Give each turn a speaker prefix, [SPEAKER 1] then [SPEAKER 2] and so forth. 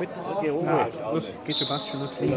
[SPEAKER 1] Mit Gerome. Geht Sebastian,
[SPEAKER 2] das liegt.